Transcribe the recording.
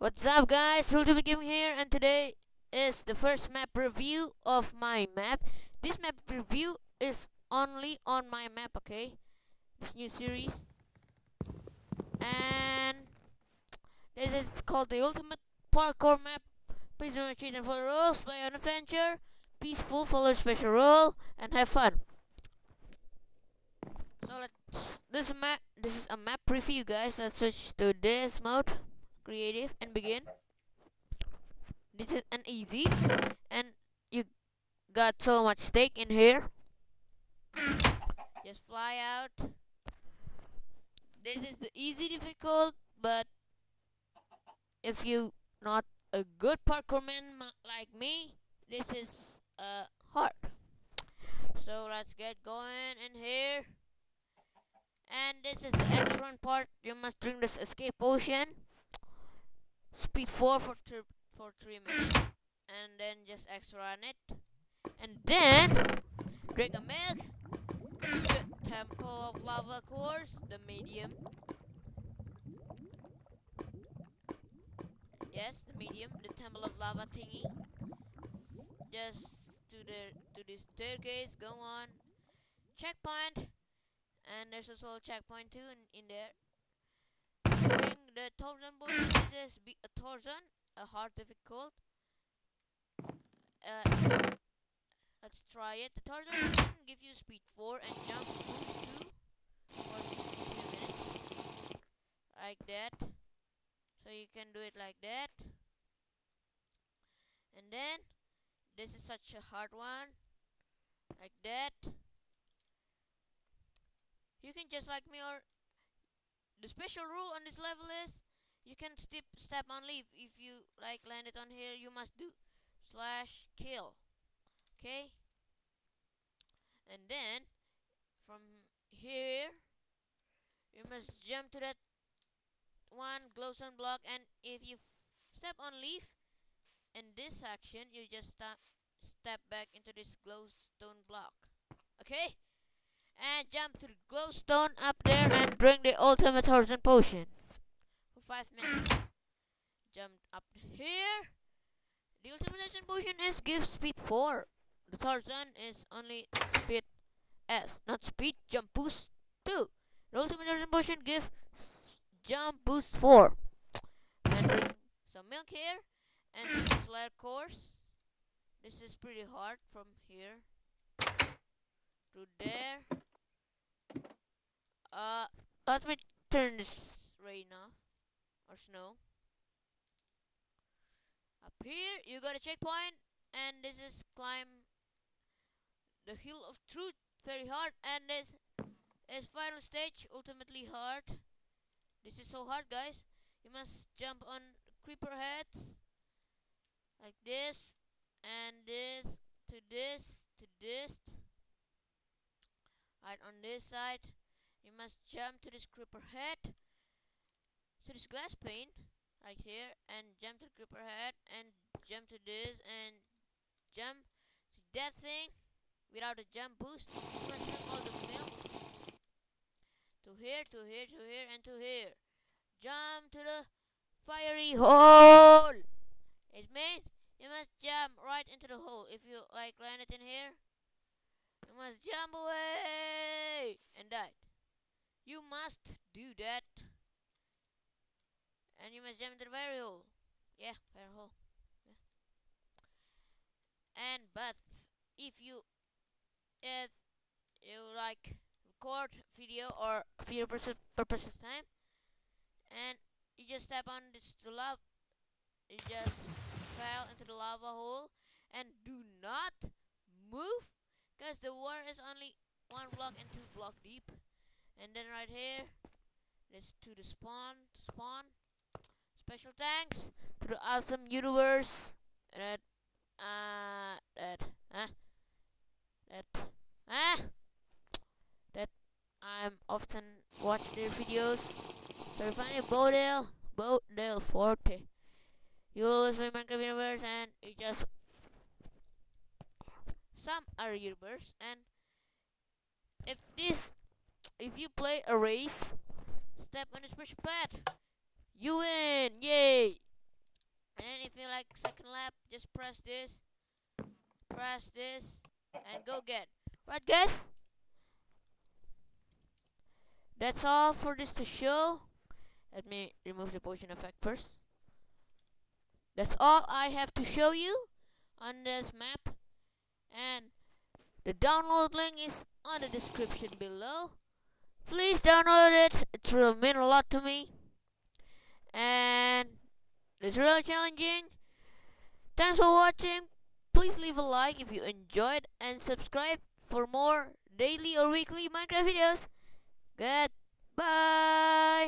What's up guys, Ultimate Gaming here and today is the first map review of my map. This map review is only on my map, okay? This new series. And this is called the Ultimate Parkour Map. Please don't cheat and follow rules, play on adventure, peaceful, follow special rule, and have fun. So let's this map this is a map preview guys. Let's switch to this mode creative and begin. This is an easy and you got so much stake in here. Just fly out. This is the easy difficult but if you not a good parkourman like me this is uh, hard. So let's get going in here. And this is the excellent part. You must drink this escape potion speed 4 for, for 3 minutes. And then just extra on it. And then drink a milk the temple of lava course the medium. Yes the medium. The temple of lava thingy. Just to the to this staircase. Go on. Checkpoint. And there's also a checkpoint too in, in there the thousand bullets is be a thousand, a hard difficult. Uh, let's try it. The thousand give you speed four and jump boost two for minutes, like that. So you can do it like that. And then this is such a hard one, like that. You can just like me or the special rule on this level is you can step step on leaf if you like landed on here you must do slash kill. Okay? And then from here you must jump to that one glowstone block and if you step on leaf in this section you just step step back into this glowstone block. Okay? And jump to the glowstone up there drink the ultimate Tarzan potion for five minutes. Jump up here. The ultimate Tarzan potion is give speed four. The Tarzan is only speed S, not speed jump boost two. The ultimate Tarzan potion give jump boost four. And drink some milk here and Slayer course. This is pretty hard from here to there uh, let me turn this rain off. Or snow. Up here, you got a checkpoint. And this is climb the hill of truth very hard. And this is final stage, ultimately hard. This is so hard, guys. You must jump on creeper heads. Like this. And this to this to this. Right on this side you must jump to this creeper head to this glass pane right here and jump to the creeper head and jump to this and jump. To that thing? Without a jump boost you must drink all the milk to here to here to here and to here. Jump to the fiery hole. It means you must jump right into the hole. If you like landed in here you must jump away and die you must do that. And you must jump the hole. Yeah, hole. Yeah. And but if you if you like record video or video your purposes time and you just step on this to lava you just fell into the lava hole and do not move because the water is only one block and two block deep and then right here let's to the spawn spawn. Special thanks to the awesome universe. That uh that uh that uh that I'm often watch their videos. So it Bodale Bodale Forte. You always play Minecraft universe and you just some are universe. And if this if you play a race, step on the special pad. You win! Yay! And then if you like second lap, just press this, press this, and go get. Right, guys? That's all for this to show. Let me remove the potion effect first. That's all I have to show you on this map. And the download link is on the description below. Please download it. It will mean a lot to me. And it's really challenging. Thanks for watching. Please leave a like if you enjoyed and subscribe for more daily or weekly Minecraft videos. Goodbye.